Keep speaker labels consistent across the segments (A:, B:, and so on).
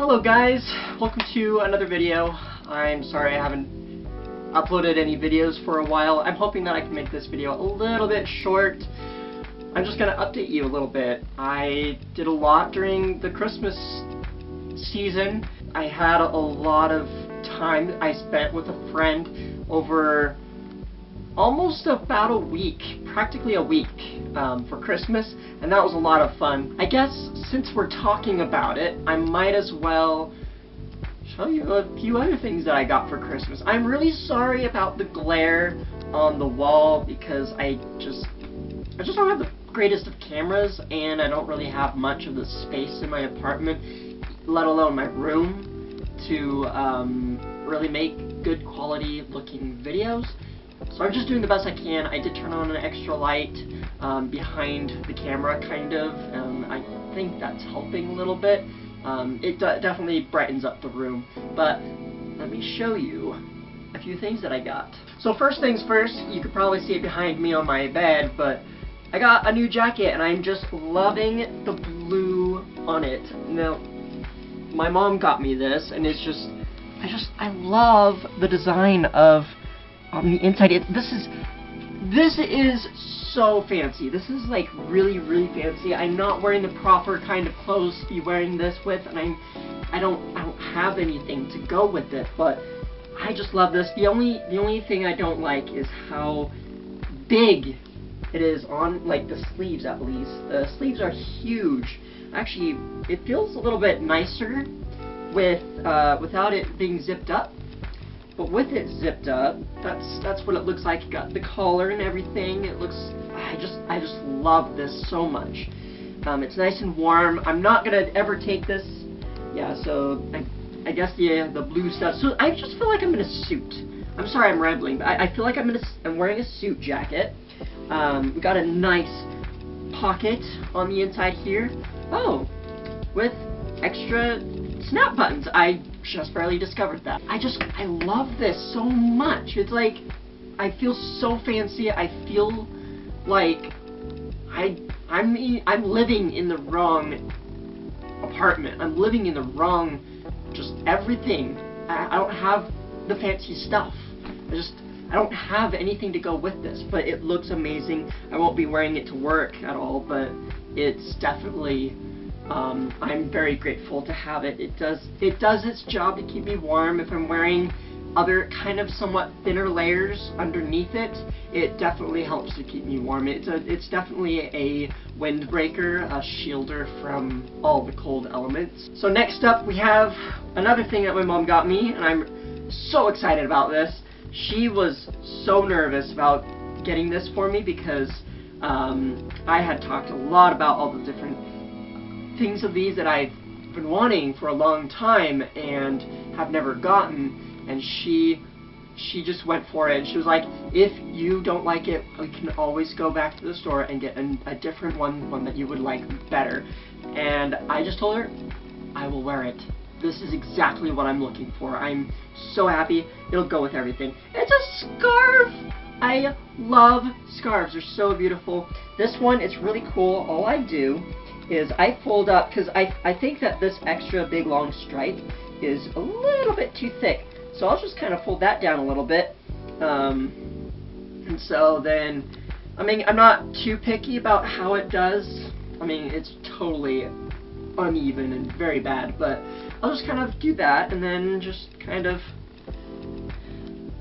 A: Hello guys, welcome to another video. I'm sorry I haven't uploaded any videos for a while. I'm hoping that I can make this video a little bit short. I'm just going to update you a little bit. I did a lot during the Christmas season. I had a lot of time I spent with a friend over almost about a week, practically a week um, for Christmas, and that was a lot of fun. I guess since we're talking about it, I might as well show you a few other things that I got for Christmas. I'm really sorry about the glare on the wall because I just I just don't have the greatest of cameras and I don't really have much of the space in my apartment, let alone my room, to um, really make good quality looking videos. So I'm just doing the best I can. I did turn on an extra light um, behind the camera, kind of. Um, I think that's helping a little bit. Um, it definitely brightens up the room. But let me show you a few things that I got. So first things first, you could probably see it behind me on my bed, but I got a new jacket and I'm just loving the blue on it. Now, my mom got me this and it's just, I just, I love the design of on the inside. It, this is this is so fancy. This is like really really fancy. I'm not wearing the proper kind of clothes to be wearing this with, and I'm I don't I don't have anything to go with it, but I just love this. The only the only thing I don't like is how big it is on like the sleeves at least. The sleeves are huge. Actually, it feels a little bit nicer with uh, without it being zipped up. But with it zipped up, that's that's what it looks like. You got the collar and everything. It looks I just I just love this so much. Um, it's nice and warm. I'm not gonna ever take this. Yeah, so I, I guess the uh, the blue stuff. So I just feel like I'm in a suit. I'm sorry I'm rambling, but I, I feel like I'm in a, I'm wearing a suit jacket. Um, we got a nice pocket on the inside here. Oh, with extra snap buttons. I just barely discovered that. I just, I love this so much. It's like, I feel so fancy. I feel like I, I'm, I'm living in the wrong apartment. I'm living in the wrong, just everything. I, I don't have the fancy stuff. I just, I don't have anything to go with this, but it looks amazing. I won't be wearing it to work at all, but it's definitely um, I'm very grateful to have it. It does it does its job to keep me warm. If I'm wearing other kind of somewhat thinner layers underneath it, it definitely helps to keep me warm. It's a it's definitely a windbreaker, a shielder from all the cold elements. So next up we have another thing that my mom got me, and I'm so excited about this. She was so nervous about getting this for me because um, I had talked a lot about all the different things of these that I've been wanting for a long time and have never gotten, and she she just went for it. She was like, if you don't like it, we can always go back to the store and get a, a different one, one that you would like better. And I just told her, I will wear it. This is exactly what I'm looking for. I'm so happy. It'll go with everything. It's a scarf! I love scarves. They're so beautiful. This one, it's really cool. All I do is I fold up, because I, I think that this extra big long stripe is a little bit too thick. So I'll just kind of fold that down a little bit. Um, and so then, I mean, I'm not too picky about how it does. I mean, it's totally uneven and very bad, but I'll just kind of do that and then just kind of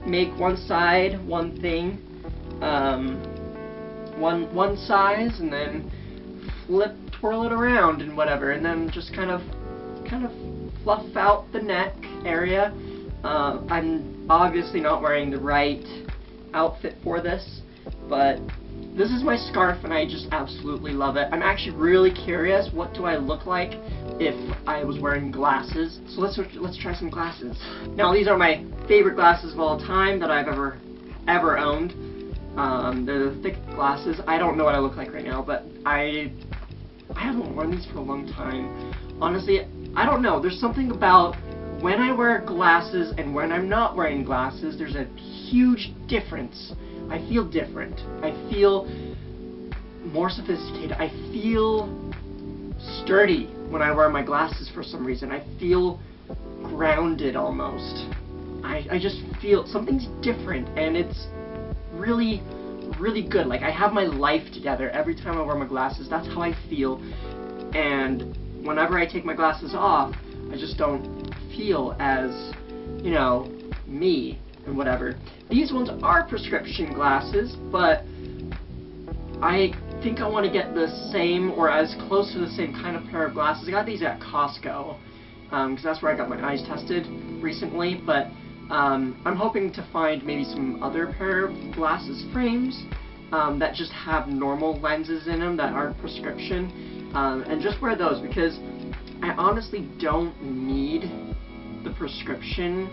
A: make one side one thing, um, one one size, and then flip twirl it around and whatever, and then just kind of, kind of fluff out the neck area. Uh, I'm obviously not wearing the right outfit for this, but this is my scarf and I just absolutely love it. I'm actually really curious, what do I look like if I was wearing glasses? So let's let's try some glasses. Now these are my favorite glasses of all time that I've ever ever owned. Um, they're the thick glasses. I don't know what I look like right now, but I I haven't worn these for a long time. Honestly, I don't know. There's something about when I wear glasses and when I'm not wearing glasses, there's a huge difference. I feel different. I feel more sophisticated. I feel sturdy when I wear my glasses for some reason. I feel grounded almost. I, I just feel something's different and it's really, really good. Like I have my life together every time I wear my glasses. That's how I feel. And whenever I take my glasses off, I just don't feel as, you know, me and whatever. These ones are prescription glasses, but I think I want to get the same or as close to the same kind of pair of glasses. I got these at Costco because um, that's where I got my eyes tested recently, but um, I'm hoping to find maybe some other pair of glasses frames um, that just have normal lenses in them that aren't prescription um, and just wear those because I honestly don't need the prescription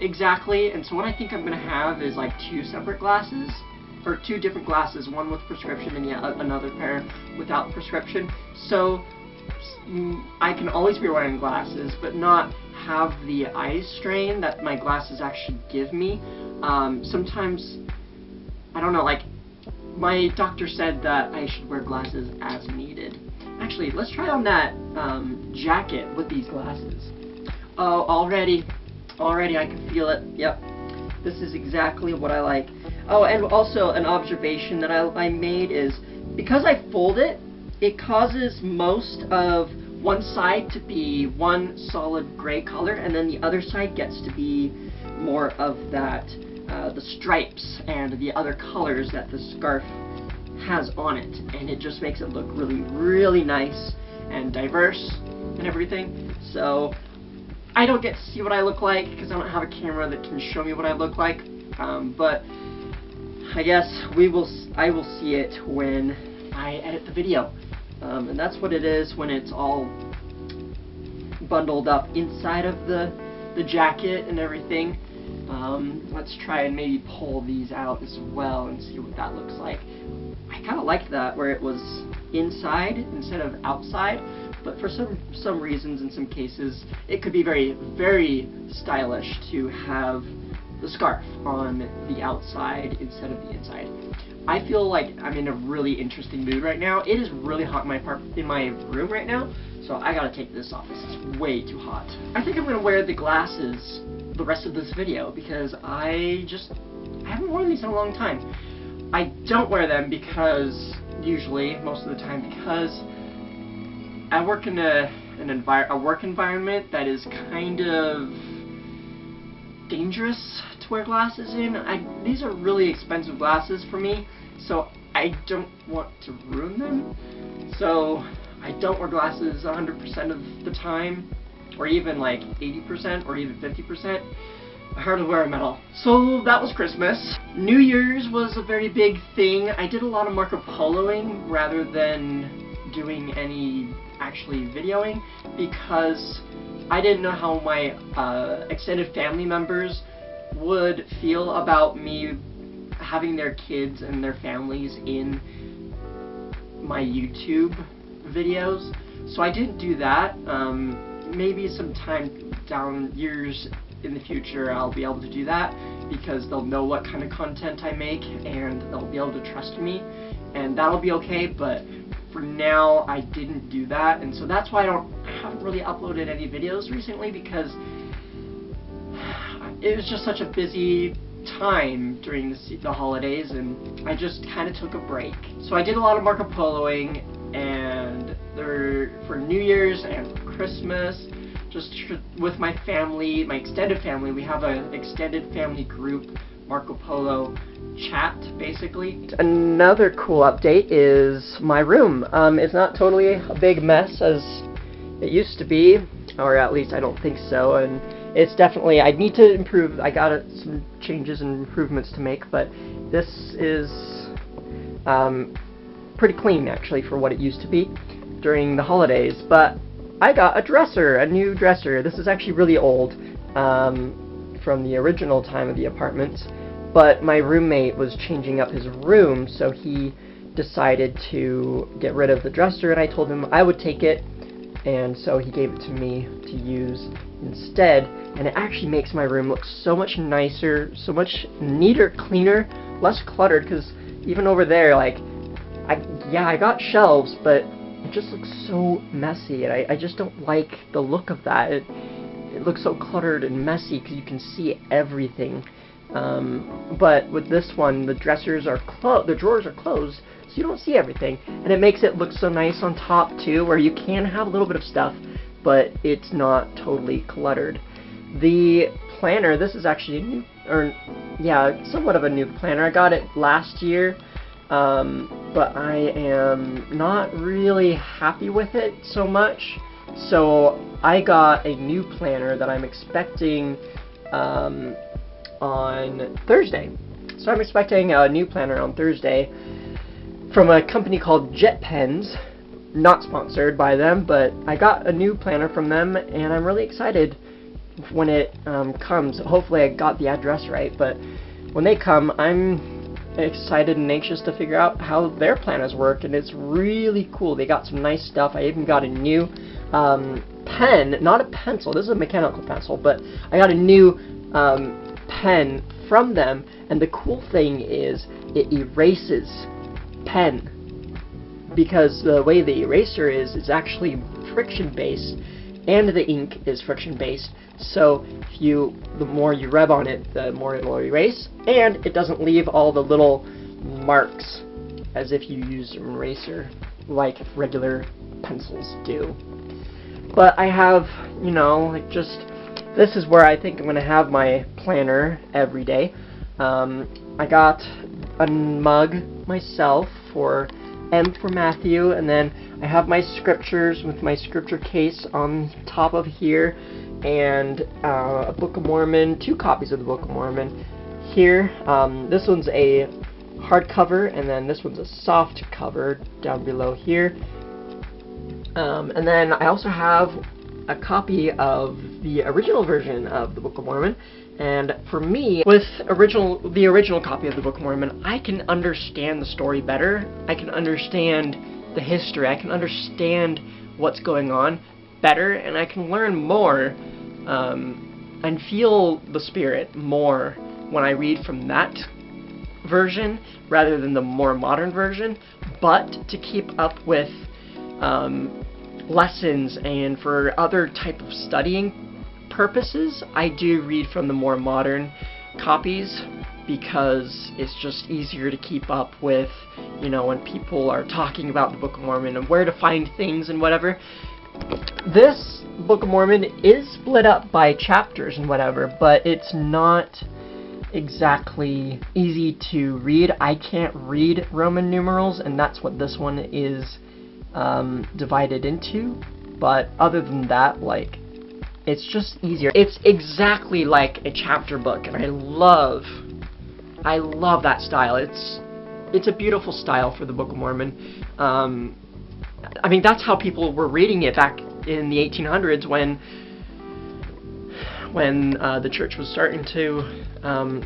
A: exactly and so what I think I'm going to have is like two separate glasses or two different glasses, one with prescription and yet another pair without prescription. So mm, I can always be wearing glasses, but not have the eye strain that my glasses actually give me. Um, sometimes, I don't know, like, my doctor said that I should wear glasses as needed. Actually, let's try on that um, jacket with these glasses. Oh, already, already I can feel it. Yep, this is exactly what I like. Oh, and also an observation that I, I made is because I fold it, it causes most of one side to be one solid gray color, and then the other side gets to be more of that, uh, the stripes and the other colors that the scarf has on it. And it just makes it look really, really nice and diverse and everything. So I don't get to see what I look like because I don't have a camera that can show me what I look like. Um, but I guess we will. I will see it when I edit the video, um, and that's what it is when it's all bundled up inside of the the jacket and everything. Um, let's try and maybe pull these out as well and see what that looks like. I kind of liked that where it was inside instead of outside, but for some some reasons in some cases it could be very very stylish to have the scarf on the outside instead of the inside. I feel like I'm in a really interesting mood right now. It is really hot in my part in my room right now, so I gotta take this off. This is way too hot. I think I'm gonna wear the glasses the rest of this video because I just I haven't worn these in a long time. I don't wear them because usually most of the time because I work in a an envir a work environment that is kind of dangerous to wear glasses in. I, these are really expensive glasses for me, so I don't want to ruin them. So I don't wear glasses 100% of the time, or even like 80%, or even 50%. I hardly wear them at all. So that was Christmas. New Year's was a very big thing. I did a lot of Marco Poloing rather than doing any actually videoing because I didn't know how my uh, extended family members would feel about me having their kids and their families in my YouTube videos. So I didn't do that. Um, maybe sometime down years in the future I'll be able to do that because they'll know what kind of content I make and they'll be able to trust me and that'll be okay but for now, I didn't do that, and so that's why I don't haven't really uploaded any videos recently because it was just such a busy time during the, the holidays, and I just kind of took a break. So I did a lot of Marco Poloing, and there for New Year's and Christmas, just with my family, my extended family. We have an extended family group Marco Polo chat, basically. Another cool update is my room. Um, it's not totally a big mess as it used to be, or at least I don't think so, and it's definitely, I need to improve, I got some changes and improvements to make, but this is um, pretty clean, actually, for what it used to be during the holidays, but I got a dresser, a new dresser. This is actually really old. Um, from the original time of the apartment, but my roommate was changing up his room, so he decided to get rid of the dresser, and I told him I would take it, and so he gave it to me to use instead, and it actually makes my room look so much nicer, so much neater, cleaner, less cluttered, because even over there, like, I, yeah, I got shelves, but it just looks so messy, and I, I just don't like the look of that. It, it looks so cluttered and messy because you can see everything. Um, but with this one, the dressers are closed, the drawers are closed, so you don't see everything, and it makes it look so nice on top too, where you can have a little bit of stuff, but it's not totally cluttered. The planner, this is actually new, or yeah, somewhat of a new planner. I got it last year, um, but I am not really happy with it so much. So I got a new planner that I'm expecting um, on Thursday. So I'm expecting a new planner on Thursday from a company called JetPens. Not sponsored by them, but I got a new planner from them, and I'm really excited when it um, comes. Hopefully, I got the address right, but when they come, I'm excited and anxious to figure out how their planners work, and it's really cool. They got some nice stuff. I even got a new um, pen, not a pencil. This is a mechanical pencil, but I got a new um, pen from them, and the cool thing is it erases pen because the way the eraser is is actually friction based and the ink is friction based so if you the more you rub on it the more it'll erase and it doesn't leave all the little marks as if you use an eraser like regular pencils do. But I have you know like just this is where I think I'm gonna have my planner every day um, I got a mug myself for M for Matthew, and then I have my scriptures with my scripture case on top of here, and uh, a Book of Mormon, two copies of the Book of Mormon here. Um, this one's a hardcover, and then this one's a soft cover down below here. Um, and then I also have a copy of the original version of the Book of Mormon, and for me, with original the original copy of the Book of Mormon, I can understand the story better. I can understand the history. I can understand what's going on better, and I can learn more um, and feel the spirit more when I read from that version rather than the more modern version. But to keep up with um, lessons and for other type of studying purposes, I do read from the more modern copies because it's just easier to keep up with, you know, when people are talking about the Book of Mormon and where to find things and whatever. This Book of Mormon is split up by chapters and whatever, but it's not exactly easy to read. I can't read Roman numerals, and that's what this one is um, divided into. But other than that, like, it's just easier. It's exactly like a chapter book, and I love, I love that style. It's, it's a beautiful style for the Book of Mormon. Um, I mean, that's how people were reading it back in the 1800s when, when uh, the church was starting to, um,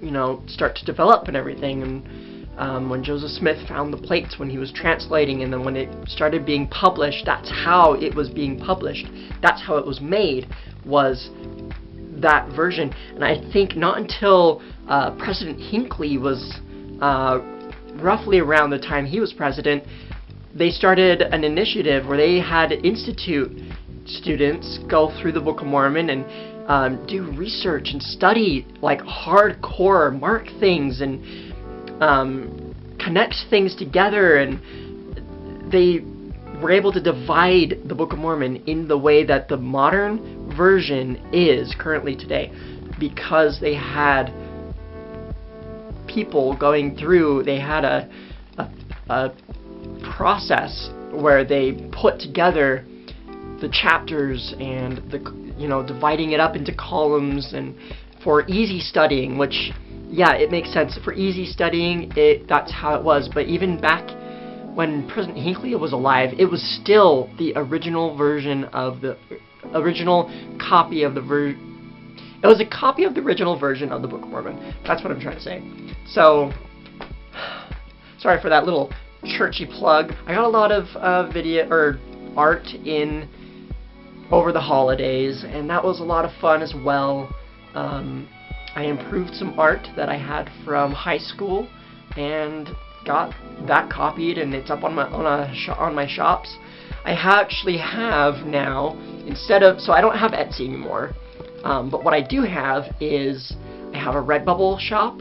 A: you know, start to develop and everything, and um, when Joseph Smith found the plates when he was translating, and then when it started being published, that's how it was being published. That's how it was made, was that version. And I think not until uh, President Hinckley was uh, roughly around the time he was president, they started an initiative where they had institute students go through the Book of Mormon and um, do research and study like hardcore, mark things and um, things together, and they were able to divide the Book of Mormon in the way that the modern version is currently today, because they had people going through. They had a, a, a process where they put together the chapters and the you know dividing it up into columns and for easy studying which yeah, it makes sense. For easy studying, it that's how it was. But even back when President Hinckley was alive, it was still the original version of the original copy of the ver. It was a copy of the original version of the Book of Mormon. That's what I'm trying to say. So, sorry for that little churchy plug. I got a lot of uh, video or art in over the holidays, and that was a lot of fun as well. Um, I improved some art that I had from high school and got that copied and it's up on my on a on my shops. I actually have now instead of so I don't have Etsy anymore. Um, but what I do have is I have a Redbubble shop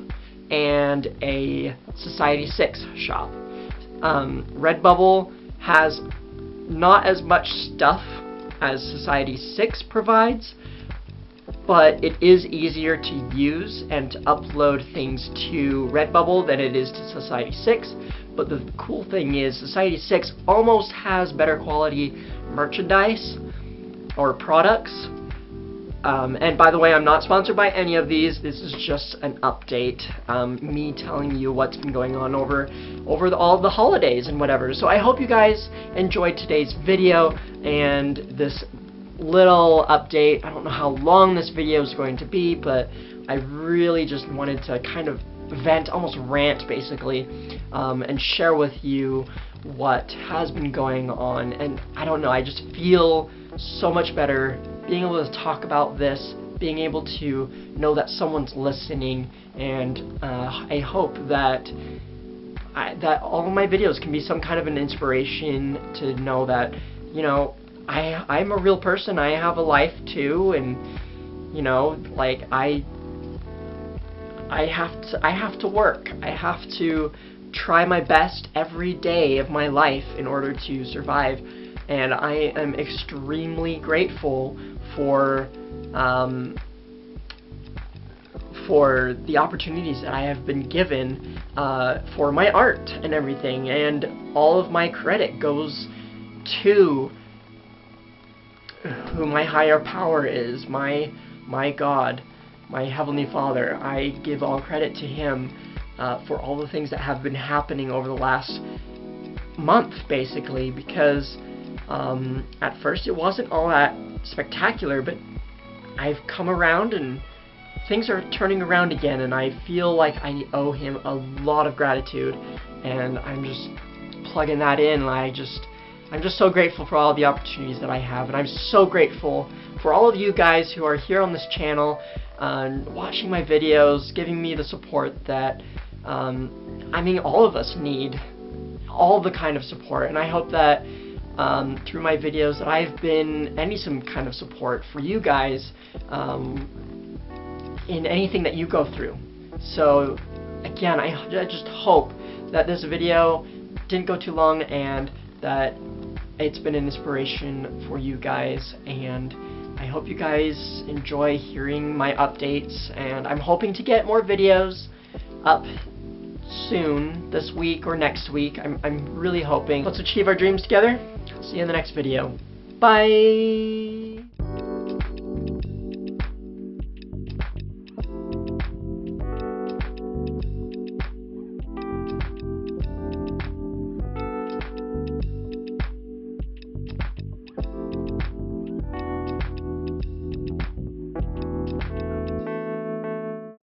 A: and a Society 6 shop. Um, Redbubble has not as much stuff as Society 6 provides, but it is easier to use and to upload things to Redbubble than it is to Society 6. But the cool thing is Society 6 almost has better quality merchandise or products. Um, and by the way, I'm not sponsored by any of these. This is just an update, um, me telling you what's been going on over over the, all the holidays and whatever. So I hope you guys enjoyed today's video and this little update. I don't know how long this video is going to be, but I really just wanted to kind of vent, almost rant basically, um, and share with you what has been going on. And I don't know, I just feel so much better being able to talk about this, being able to know that someone's listening, and uh, I hope that I, that all of my videos can be some kind of an inspiration to know that, you know, I I'm a real person. I have a life too, and you know, like I I have to I have to work. I have to try my best every day of my life in order to survive. And I am extremely grateful for um, for the opportunities that I have been given uh, for my art and everything. And all of my credit goes to who my higher power is, my my God, my heavenly Father. I give all credit to Him uh, for all the things that have been happening over the last month, basically, because um, at first it wasn't all that spectacular, but I've come around and things are turning around again, and I feel like I owe Him a lot of gratitude, and I'm just plugging that in. and I just I'm just so grateful for all the opportunities that I have, and I'm so grateful for all of you guys who are here on this channel, uh, watching my videos, giving me the support that, um, I mean, all of us need, all the kind of support, and I hope that um, through my videos that I've been any some kind of support for you guys um, in anything that you go through. So, again, I, I just hope that this video didn't go too long and that it's been an inspiration for you guys and I hope you guys enjoy hearing my updates and I'm hoping to get more videos up soon this week or next week. I'm, I'm really hoping. Let's achieve our dreams together. See you in the next video. Bye